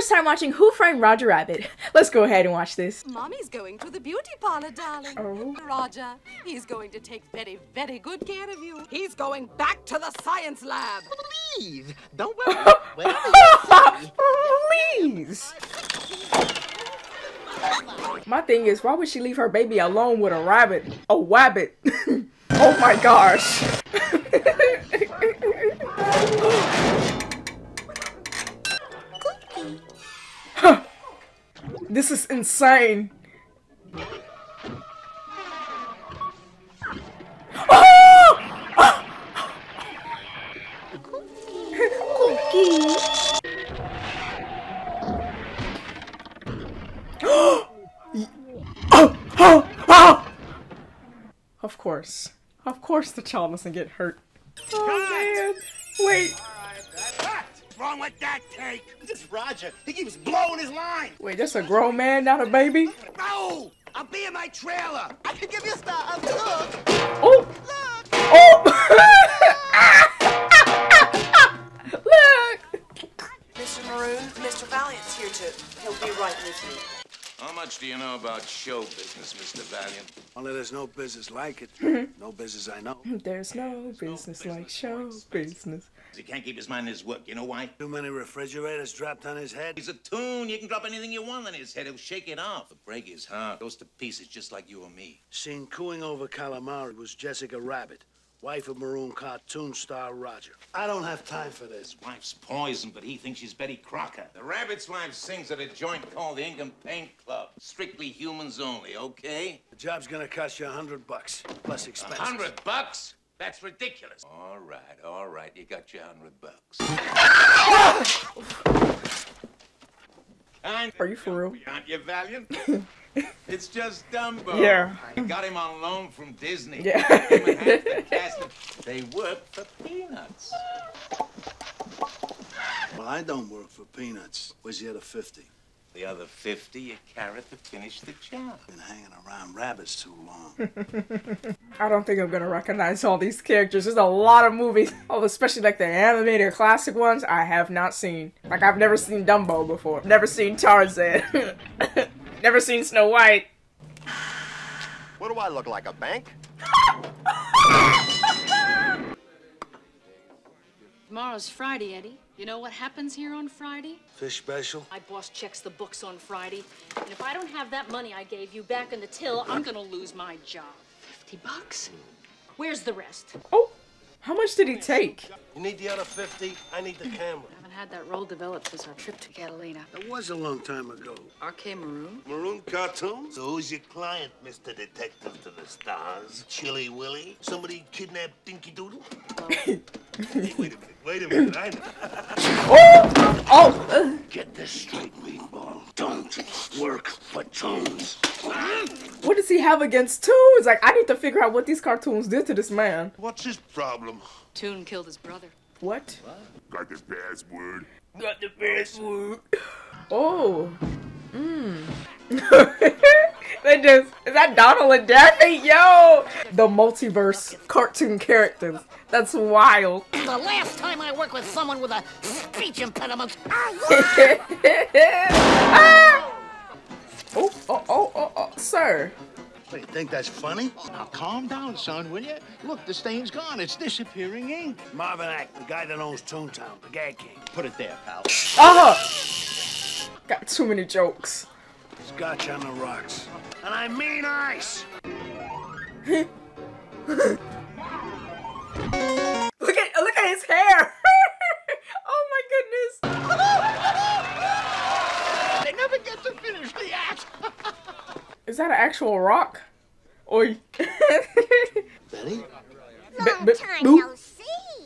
first time watching Who Framed Roger Rabbit. Let's go ahead and watch this. Mommy's going to the beauty parlor, darling. Oh. Roger, he's going to take very, very good care of you. He's going back to the science lab. Please, don't worry. Whatever you say. Please. My thing is, why would she leave her baby alone with a rabbit? A wabbit. oh my gosh. This is insane. Oh! Oh, oh, oh! Of course. Of course the child doesn't get hurt. Oh man. Wait, wrong with that take? This Roger, he keeps blowing his line. wait, that's a grown man, not a baby? No! I'll be in my trailer. I can give you a star. Look, Oh! Oh! Look! Mr. Maroon, Mr. Valiant's here too. He'll be right with you. How much do you know about show business, Mr. Valiant? Only there's no business like it. Mm-hmm. no business I know. There's no business like show business. He can't keep his mind on his work. You know why? Too many refrigerators dropped on his head. He's a toon. You can drop anything you want on his head. He'll shake it off. The break his heart. Goes to pieces just like you or me. Seen cooing over calamari was Jessica Rabbit, wife of maroon cartoon star Roger. I don't have time for this. His wife's poison, but he thinks she's Betty Crocker. The rabbit's wife sings at a joint called the Ink and Paint Club. Strictly humans only, okay? The job's gonna cost you a hundred bucks, plus expenses. A hundred bucks? That's ridiculous. All right, all right. You got your hundred bucks. kind Are you for real? Aren't you valiant? it's just Dumbo. Yeah. I got him on loan from Disney. Yeah. Him and half the cast, They work for peanuts. Well, I don't work for peanuts. Where's the other fifty? The other 50 you carrot to finish the job. Been hanging around rabbits too long. I don't think I'm gonna recognize all these characters. There's a lot of movies, oh, especially like the animated classic ones, I have not seen. Like, I've never seen Dumbo before. Never seen Tarzan. never seen Snow White. What do I look like, a bank? Tomorrow's Friday, Eddie. You know what happens here on Friday? Fish special? My boss checks the books on Friday, and if I don't have that money I gave you back in the till, I'm gonna lose my job. Fifty bucks? Where's the rest? Oh, how much did he take? You need the other fifty? I need the camera. I haven't had that role developed since our trip to Catalina. That was a long time ago. R.K. Maroon? Maroon cartoons? So who's your client, Mr. Detective to the Stars? Chilly Willy? Somebody kidnapped Dinky Doodle? hey, wait a minute, wait a minute. I know. Oh! Oh! Get this straight, meatball. Don't work for Toons. what does he have against toons? Like, I need to figure out what these cartoons did to this man. What's his problem? Toon killed his brother. What? Got the password. Got the password. Oh. Mmm. they just is that Donald and Daffy? Yo! The multiverse cartoon characters. That's wild. The last time I worked with someone with a speech impediment. ah! Oh, oh, oh, oh, oh, sir. What, you think that's funny? Now calm down, son, will you? Look, the stain's gone. It's disappearing ink. Marvin Acme, the guy that owns Toontown, the gag king. Put it there, pal. Ah! Got too many jokes. Scotch on the rocks. And I mean ice! Look at look at his hair. oh my goodness. They never get to finish the act. Is that an actual rock? Oi. Betty? Long b- time no see.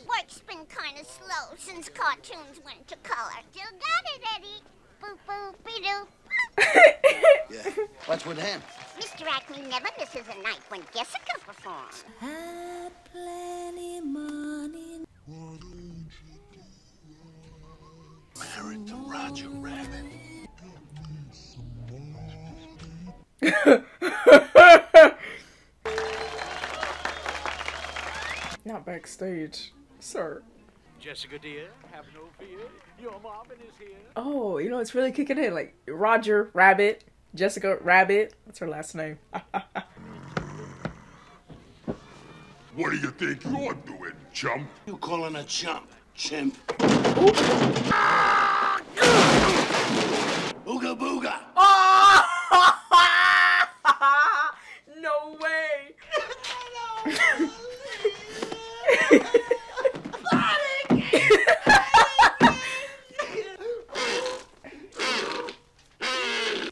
Work's been kind of slow since cartoons went to color. Still got it, Eddie. Boop boop be doo. Yeah. What's with him? Mr. Acme never misses a night when Jessica performs. Married to Roger Rabbit. Not backstage, sir. Jessica dear, have no fear. Your Marvin is here. Oh, you know, it's really kicking in. Like Roger Rabbit, Jessica Rabbit. What's her last name? What do you think you're doing, chump? You calling a chump, chimp? Ah! Ooga booga. no way.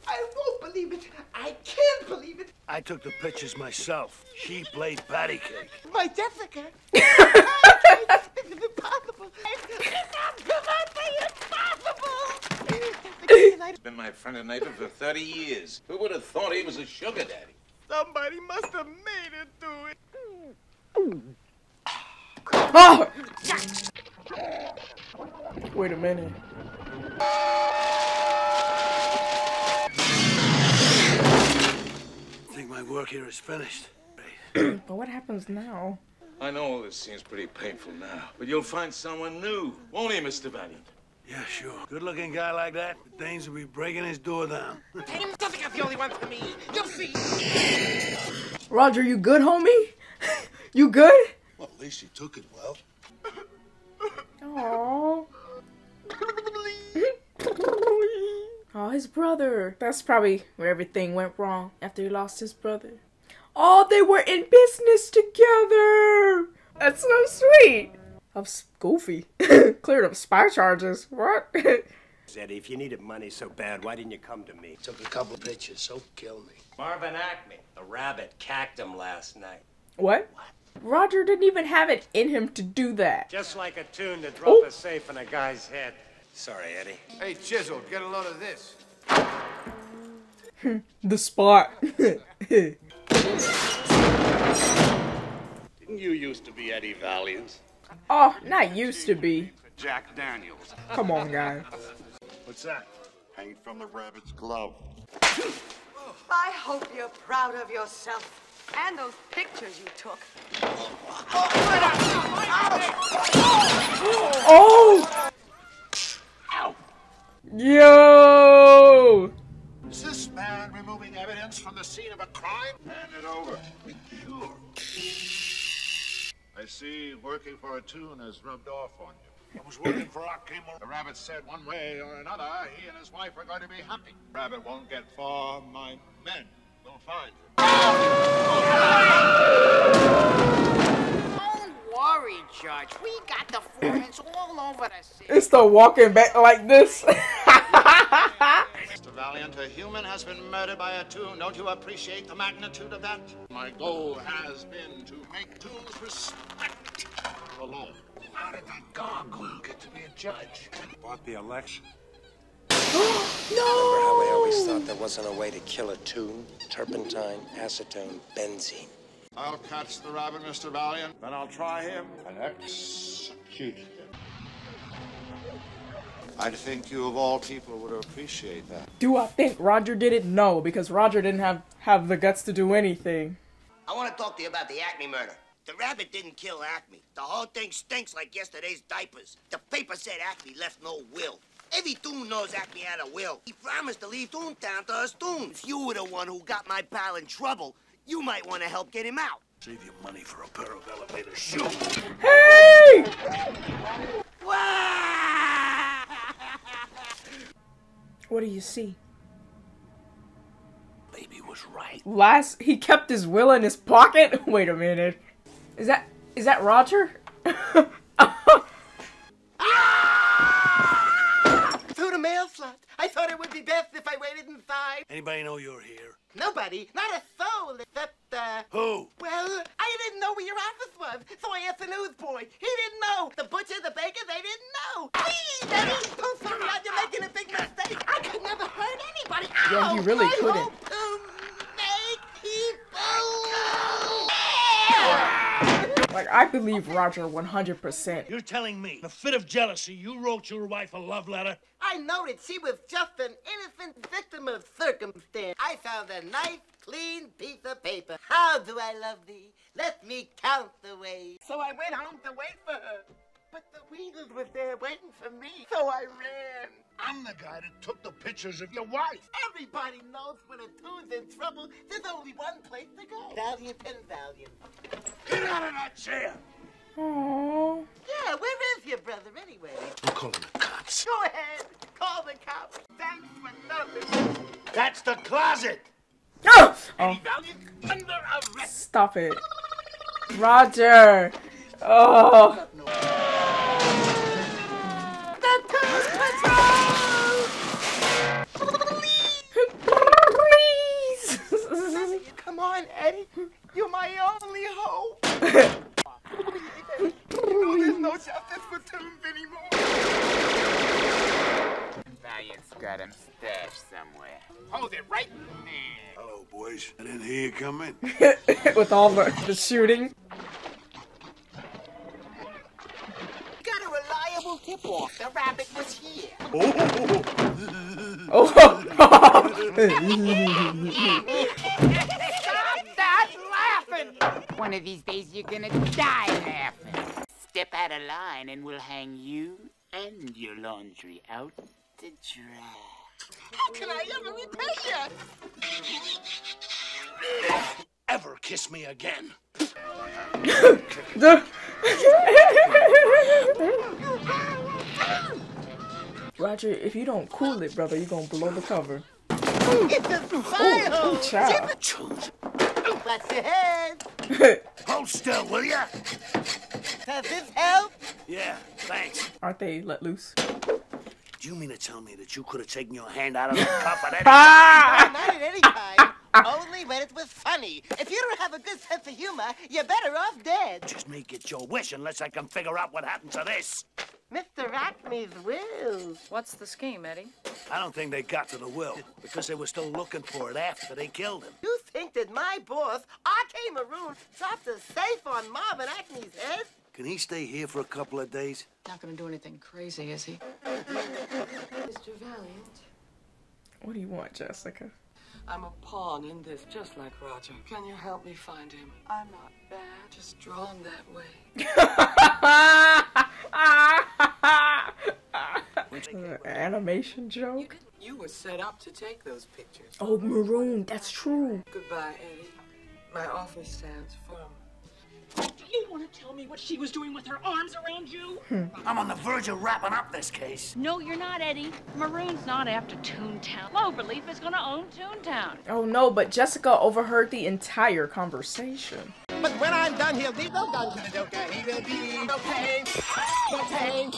I won't believe it. I can't believe it. I took the pictures myself. She played patty cake. My Jessica. it's impossible. It's absolutely impossible. He's been my friend and neighbor for 30 years. Who would have thought he was a sugar daddy? Somebody must have made it do it. Oh! Wait a minute. My work here is finished. but what happens now? I know all this seems pretty painful now, but you'll find someone new, won't he, Mr. Valiant? Yeah, sure. Good-looking guy like that, the Danes will be breaking his door down. Damn, doesn't got the only one for me. You'll see. Roger, you good, homie? you good? Well, at least he took it well. Aww. Oh, his brother. That's probably where everything went wrong after he lost his brother. Oh, they were in business together. That's so sweet. Of Goofy cleared up spy charges. What? Eddie, if you needed money so bad, why didn't you come to me? Took a couple pictures, so kill me. Marvin Acme, the rabbit, cacked him last night. what? Roger didn't even have it in him to do that. Just like a toon to drop Oh. a safe in a guy's head. Sorry, Eddie. Hey, Chisel, get a load of this. The spot. Didn't you used to be Eddie Valiant? oh, not used to be. Jack Daniels. Come on, guys. What's that? Hanging from the rabbit's glove. I hope you're proud of yourself and those pictures you took. Oh! Yo! Is this man removing evidence from the scene of a crime? Hand it over. Sure. I see working for a toon has rubbed off on you. I was working for Acme. The rabbit said one way or another, he and his wife are going to be happy. Rabbit won't get far. My men will find him. Don't worry, Judge. We got the forehands all over the city. It's the walking back like this. Mr. A human has been murdered by a toon. Don't you appreciate the magnitude of that? My goal has been to make toons respect the law. How did that gargoyle get to be a judge? Bought the election. no! Remember how we always thought there wasn't a way to kill a toon? Turpentine, acetone, benzene. I'll catch the rabbit, Mr. Valiant. Then I'll try him and execute him. I think you of all people would appreciate that. do I think Roger did it? No, because Roger didn't have have the guts to do anything. I want to talk to you about the Acme murder. The rabbit didn't kill Acme. The whole thing stinks like yesterday's diapers. The paper said Acme left no will. Every Toon knows Acme had a will. He promised to leave Toontown to us Toons. You were the one who got my pal in trouble, you might want to help get him out. Save your money for a pair of elevator shoes. Hey! What do you see? Baby was right. Last he kept his will in his pocket. Wait a minute. Is that is that Roger? Oh, mail slot. I thought it would be best if I waited inside. Anybody know you're here? Nobody, not a soul, except, uh... Who? Well, I didn't know where your office was, so I asked the newsboy. He didn't know. The butcher, the baker, they didn't know. Please, Eddie, don't throw me out. You're making a big mistake. I could never hurt anybody. Yeah, he really I couldn't. hope to make people... like I believe Roger 100%. You're telling me, in a fit of jealousy, you wrote your wife a love letter? I know that she was just an innocent victim of circumstance. I found a nice, clean piece of paper. How do I love thee? Let me count the ways. So I went home to wait for her. But the Weasels was there waiting for me, so I ran. I'm the guy that took the pictures of your wife. Everybody knows when a toon's in trouble, there's only one place to go. Valiant and Valiant. Get out of that chair! Aww. Yeah, where is your brother anyway? I'm calling the cops. Go ahead, call the cops. Thanks for nothing. That's the closet! Oh! oh. Under arrest. Stop it. Roger. Oh. On, Eddie. You're my only hope. oh, there's no justice for Toons anymore. Valiant's got him stashed somewhere. Hold it right there. Hello, boys. I didn't hear you come in. With all the, the shooting. Got a reliable tip-off. The rabbit was here. Oh. Stop oh. that laughing! One of these days you're gonna die laughing. Step out of line and we'll hang you and your laundry out to dry. How can I ever repay you? Ever kiss me again? Roger, if you don't cool it, brother, you're gonna blow the cover. It's a fire oh, hose. child. Watch your head. Hold still, will ya? Does this help? Yeah, thanks. Aren't they let loose? Do you mean to tell me that you could have taken your hand out of the cup at any Ah! Not at any time. Only when it was funny. If you don't have a good sense of humor, you're better off dead. Just make it your wish unless I can figure out what happened to this. Mr. Acme's will. What's the scheme, Eddie? I don't think they got to the will because they were still looking for it after they killed him. You think that my boss, R.K. Maroon, dropped a safe on Marvin Acme's head? Can he stay here for a couple of days? Not gonna do anything crazy, is he? Mr. Valiant, What do you want, Jessica? I'm a pawn in this, just like Roger. Can you help me find him? I'm not bad, just drawn that way. Uh, animation joke? You were set up to take those pictures. Oh, Maroon, that's true. Goodbye, Eddie. My office stands firm. Do you want to tell me what she was doing with her arms around you? I'm on the verge of wrapping up this case. No, you're not, Eddie. Maroon's not after Toontown. Cloverleaf is gonna own Toontown. Oh no, but Jessica overheard the entire conversation. But when I'm done, he'll be no gun to the joker. He will be no pain, no pain,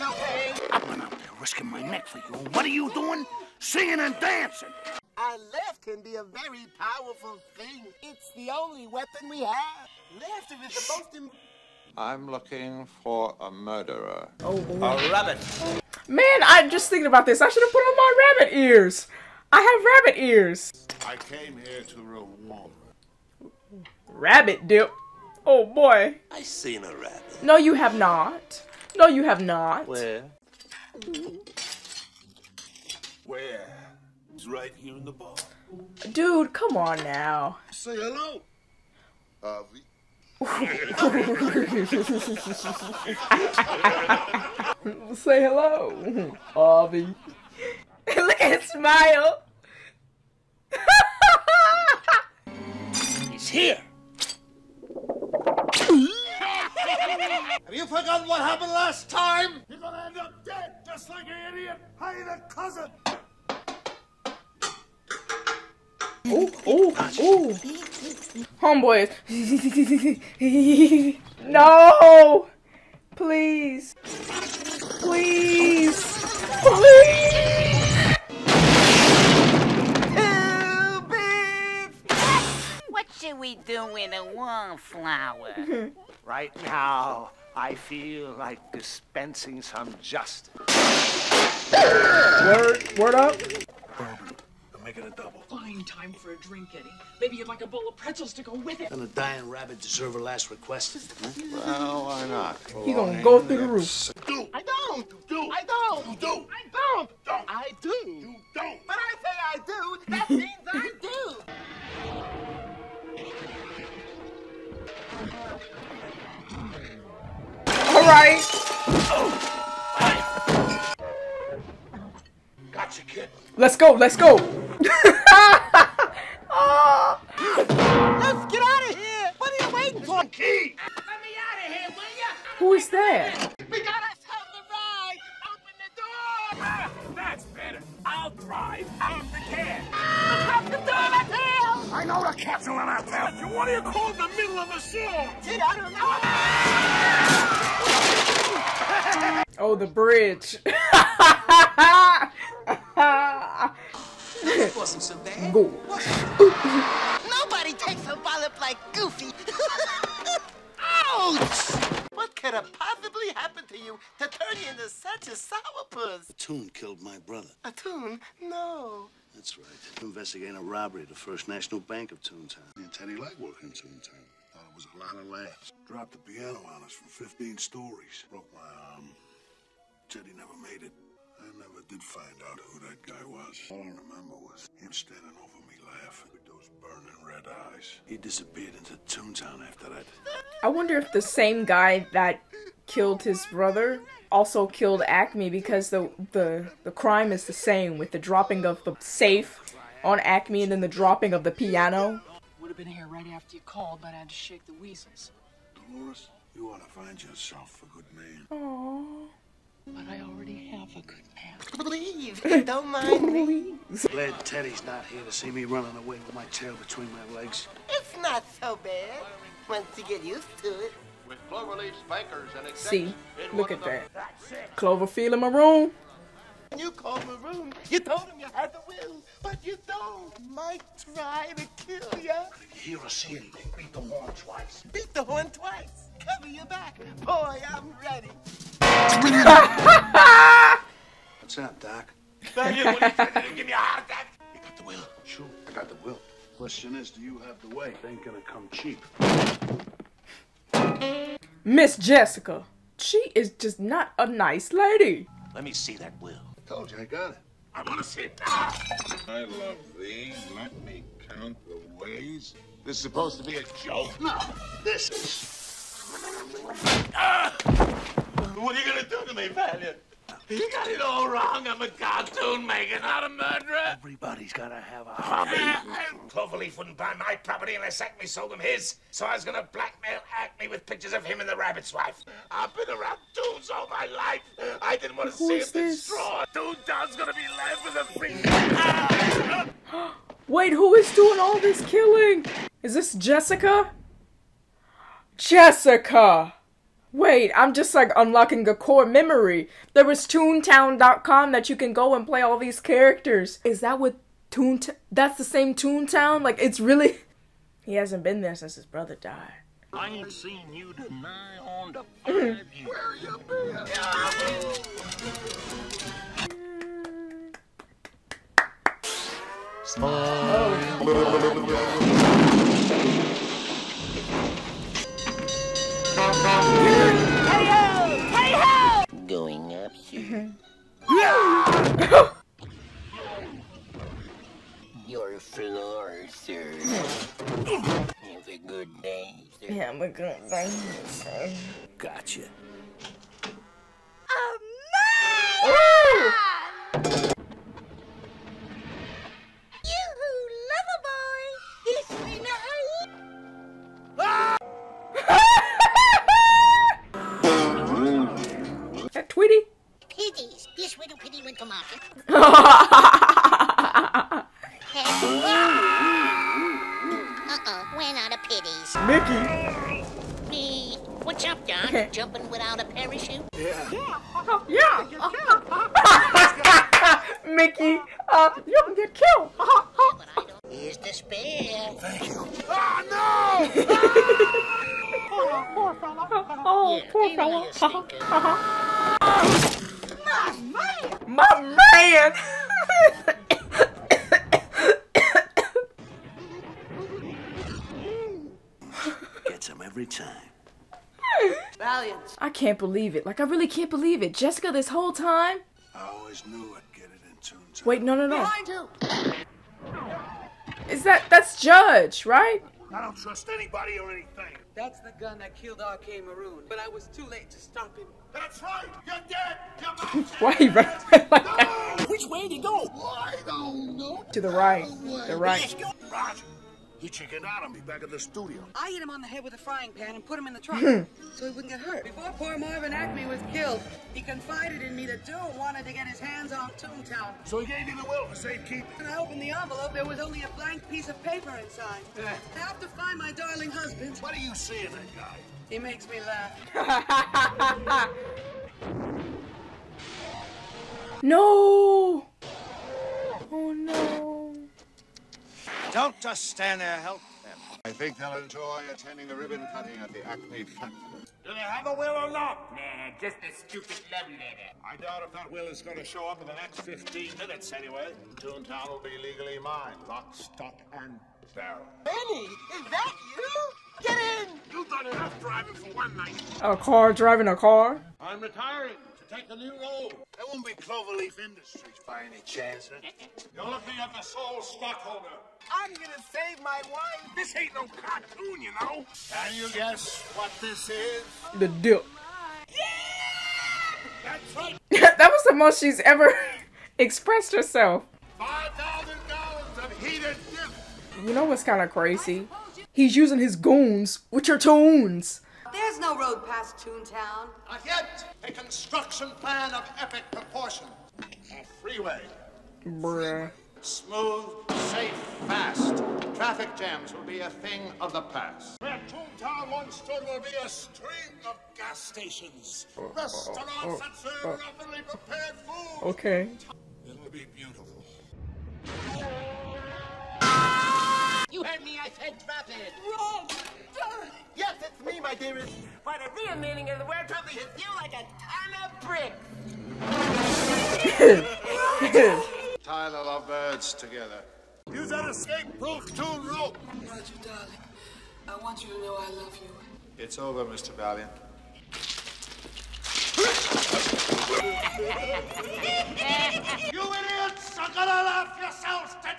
no pain. I went out there risking my neck for you. And what are you doing? Singing and dancing. Our left can be a very powerful thing. It's the only weapon we have. Laughter is the most important. I'm looking for a murderer. Oh, A rabbit. Man, I'm just thinking about this. I should have put on my rabbit ears. I have rabbit ears. I came here to reward. Rabbit dip. Oh boy. I seen a rabbit. No, you have not. No, you have not. Where? Where? It's right here in the bar. Dude, come on now. Say hello. Harvey. Say hello, Avi. Look at his smile. He's here. Have you forgotten what happened last time? You're gonna end up dead, just like an idiot. Hey, the cousin. Ooh, ooh, ooh. Homeboy is. no! Please. Please. Please. Should we do with a wallflower? Right now, I feel like dispensing some justice. Word, word up. I'm making a double. Fine time for a drink, Eddie. Maybe you'd like a bowl of pretzels to go with it. And a dying rabbit deserve a last request. Well, why not? He gonna go through the roof. I don't. Do. I don't. You do. I don't. Don't. I do. You don't. But I say I do. That means I do. Alright. Gotcha, kid. Let's go, let's go. Ah. Let's get out of here. What are you waiting for? Key. Let me out of here, will ya? Who is that? We got ride. Open the door. Ah, that's better. I'll drive. I'm the know the capsule in that tail. What do you call the middle of the show? Gee, I don't know. Oh, the bridge. This wasn't so bad. Go. Nobody takes a wallop like Goofy. Ouch! What could have possibly happened to you to turn you into such a sourpuss? A toon killed my brother. A toon? No. That's right. Investigating a robbery at the First National Bank of Toontown. Me and Teddy like working Toontown. Thought it was a lot of laughs. Dropped the piano on us from 15 stories. Broke my arm. Teddy never made it. I never did find out who that guy was. All I remember was him standing over me laughing with those burning red eyes. He disappeared into Toontown after that. I wonder if the same guy that killed his brother also killed Acme because the the the crime is the same with the dropping of the safe on Acme and then the dropping of the piano. Would have been here right after you called, but I had to shake the weasels. Dolores, you ought to find yourself a good man. Aww. But I already have a good man. Please, don't mind me. Glad Teddy's not here to see me running away with my tail between my legs. It's not so bad once you get used to it. With Cloverleaf's bankers and See, look at that. Cloverfield in my room. You called Maroon. You told him you had the will, but you don't. Might try to kill ya. Hear or see anything? Beat the horn twice. Beat the horn twice. Cover your back. Boy, I'm ready. What's that, Doc? Valiant, what do you think? Did it give me a heart attack? You got the will? Sure, I got the will. Question is, do you have the way? It ain't gonna come cheap. Miss Jessica. She is just not a nice lady. Let me see that will. Told you I got it. I want to see it now. I love thee. Let me count the ways. This is supposed to be a joke. No, this is. Ah! What are you gonna do to me, Valiant? You got it all wrong. I'm a cartoon maker, not a murderer. Everybody's gotta have a ah, Hobby. hobby. Ah, ah. Cloverleaf wouldn't buy my property unless Acme sold him his, so I was gonna blackmail Acme with pictures of him and the rabbit's wife. I've been around dudes all my life. I didn't want to see is him this? destroyed. Toontown's gonna be left with a big. Wait, who is doing all this killing? Is this Jessica? Jessica! Wait, I'm just like unlocking a core memory. There was Toontown.com that you can go and play all these characters. Is that what Toontown? That's the same Toontown? Like, it's really. He hasn't been there since his brother died. I ain't seen you deny on the five years. Where you been? Going up, mm-hmm. sir. Your floor, sir. Have a good day, sir. Yeah, I'm a good thing. Gotcha. Man. Gets him every time. Valiant. I can't believe it. Like, I really can't believe it. Jessica, this whole time? I always knew I'd get it in Toontown. Wait, no, no, no. Behind you. Is that, that's Judge, right? I don't trust anybody or anything. That's the gun that killed R.K. Maroon, but I was too late to stop him. That's right! You're dead! You're Why he running like that? Which way did he go? I don't know. To the right. The right. Roger, he chickened out on me back at the studio. I hit him on the head with a frying pan and put him in the trunk Hmm. so he wouldn't get hurt. Before poor Marvin Acme was killed, he confided in me that Joe wanted to get his hands on Toontown. So he gave you the will for safekeeping. When I opened the envelope, there was only a blank piece of paper inside. I have to find my darling husband. What do you see in that guy? He makes me laugh. No! Oh no. Don't just stand there, help them. I think they'll enjoy attending the ribbon cutting at the Acme factory. Do they have a will or not? Nah, just a stupid love letter. I doubt if that will is going to show up in the next 15 minutes anyway. Toontown will be legally mine. Lock, stock, and barrel. Benny, is that you? Get in! You've done enough driving for one night. A car driving a car? I'm retiring to take a new role. That won't be Cloverleaf Industries by any chance, huh? You're looking at the sole stockholder. I'm gonna save my wife. This ain't no cartoon, you know. Can you guess what this is? The dip. That's right. that was the most she's ever expressed herself. 5,000 You know what's kind of crazy? He's using his goons, which are toons. There's no road past Toontown. Not yet. A construction plan of epic proportion. A freeway. Bruh. Smooth, safe, fast. Traffic jams will be a thing of the past. Where Toontown once stood will be a string of gas stations. Restaurants oh, that serve oh. rapidly prepared food. Okay. It'll be beautiful. You heard me, I said drop it. Wrong! Yes, it's me, my dearest. But the real meaning of the word probably hits you like a ton of bricks. Tie the lovebirds together. Use that escape-proof toon rope. Roger, darling. I want you to know I love you. It's over, Mr. Valiant. You idiots are gonna laugh yourselves to death.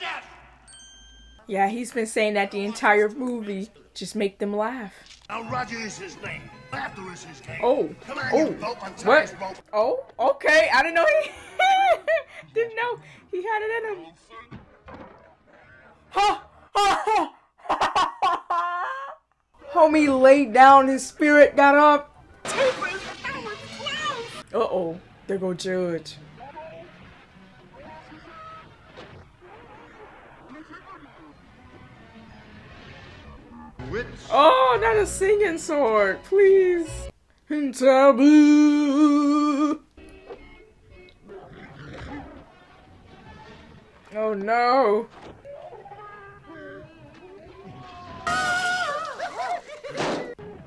Yeah, he's been saying that the entire movie. Just make them laugh. Now, Roger is his name. Laughter is his game. Oh. Come on, Oh. dope and What? Oh, okay. I didn't know he didn't know he had it in him. Ha! Ha! Ha! Homie laid down, his spirit got up. Uh oh. There go Judge. Oh, not a singing sword, please. Taboo. Oh no.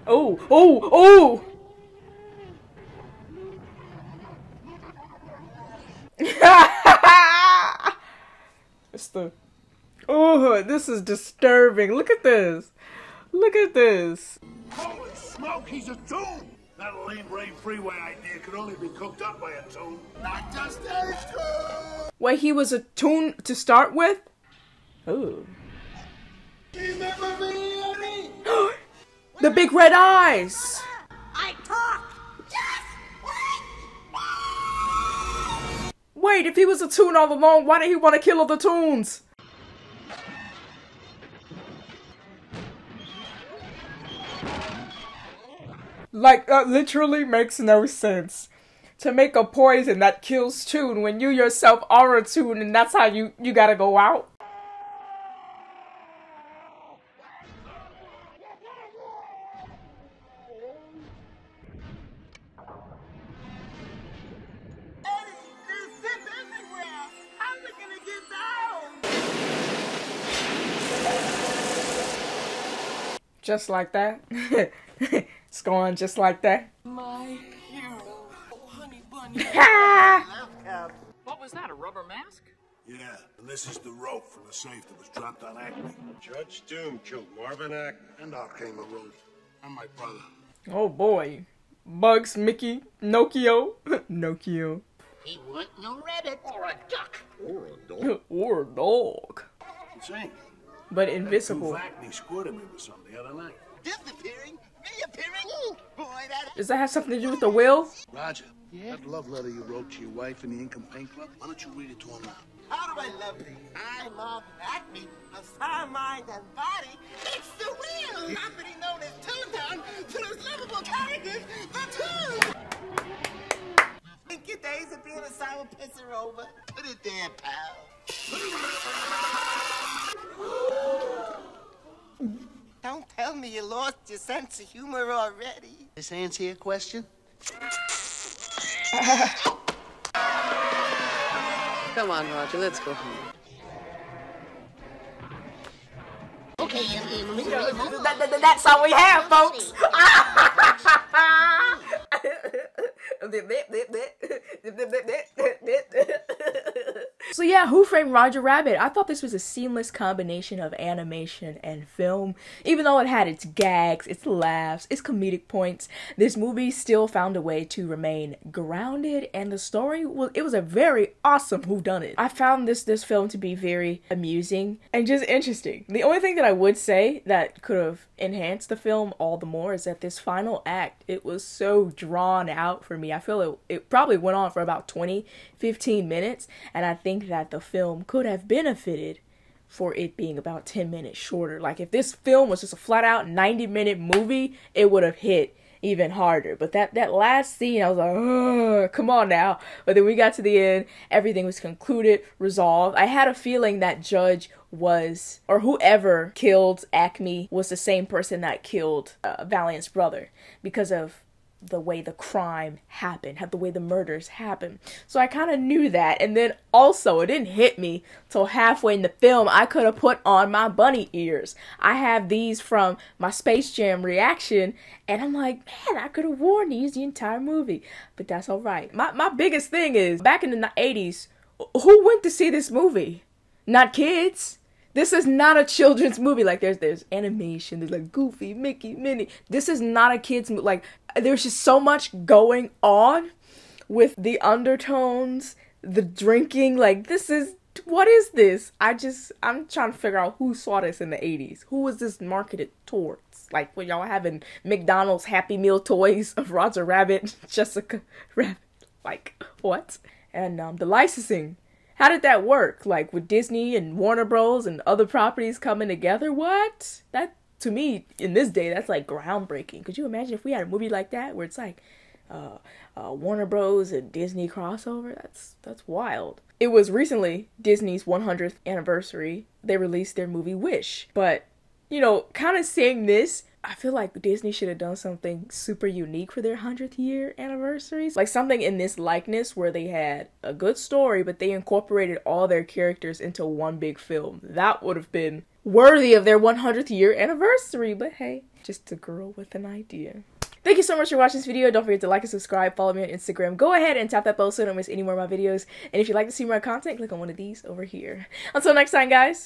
Oh, oh, oh! it's the. Oh, this is disturbing. Look at this. Look at this. Holy smoke, he's a toon! That lame brain freeway idea could only be cooked up by a toon. Not just a toon! Wait, he was a toon to start with? Oh. Remember me, Eddie? The big red eyes. I talk. Wait, if he was a toon all along, why did he want to kill all the toons? Like, that literally makes no sense. To make a poison that kills toon when you yourself are a toon and that's how you, you gotta go out. Just like that. it's going just like that. My hero, oh, honey bunny. What was that, a rubber mask? Yeah, and this is the rope from the safe that was dropped on Acme. Judge Doom killed Marvin Acme. And R.K. Maroon. And my brother. Oh boy. Bugs, Mickey, Nokio. Nokio. He want no rabbit or a duck. Or a dog. or a dog. See? But invisible. tooth Acme squirted me with something the other night. disappearing, reappearing. Boy, that Does that have something to do with the will? Roger, yeah? that love letter you wrote to your wife in the Ink and Paint Club, why don't you read it to her now? How do I love thee? I love Acme, of sound mind and body. It's the real property known as Toontown to those lovable characters, the Toon. Think your days of being a sour piss are over? Put it there, pal. Don't tell me you lost your sense of humor already. This answer your question? Come on, Roger, let's go home. Okay, That- that- that's all we have, folks. So yeah, Who Framed Roger Rabbit? I thought this was a seamless combination of animation and film. Even though it had its gags, its laughs, its comedic points, this movie still found a way to remain grounded and the story was it was a very awesome Who Done It. I found this this film to be very amusing and just interesting. The only thing that I would say that could have enhanced the film all the more is that this final act, it was so drawn out for me. I feel it it probably went on for about 20 15 minutes and I think that the film could have benefited for it being about 10 minutes shorter. Like if this film was just a flat out 90 minute movie, it would have hit even harder. But that that last scene, I was like, come on now. But then we got to the end, everything was concluded, resolved. I had a feeling that Judge was, or whoever killed Acme was the same person that killed uh, Valiant's brother because of the way the crime happened, the way the murders happened. So I kind of knew that. And then also, it didn't hit me till halfway in the film. I could have put on my bunny ears. I have these from my Space Jam reaction, and I'm like, man, I could have worn these the entire movie. But that's all right. My my biggest thing is back in the 80s, who went to see this movie? Not kids. This is not a children's movie. Like there's there's animation, there's like Goofy, Mickey, Minnie. This is not a kids movie. Like there's just so much going on with the undertones, the drinking. Like this is what is this? I just I'm trying to figure out who saw this in the 80s. Who was this marketed towards? Like when y'all having McDonald's Happy Meal toys of Roger Rabbit, Jessica Rabbit. Like what? And um the licensing how did that work? Like with Disney and Warner Bros. and other properties coming together? What? That to me in this day that's like groundbreaking. Could you imagine if we had a movie like that where it's like uh, uh, Warner Bros. and Disney crossover? That's that's wild. It was recently Disney's 100th anniversary. They released their movie Wish, but you know, kind of seeing this I feel like Disney should have done something super unique for their 100th year anniversaries. Like something in this likeness where they had a good story, but they incorporated all their characters into one big film. That would have been worthy of their 100th year anniversary. But hey, just a girl with an idea. Thank you so much for watching this video. Don't forget to like and subscribe. Follow me on Instagram. Go ahead and tap that bell so you don't miss any more of my videos. And if you'd like to see more content, click on one of these over here. Until next time, guys.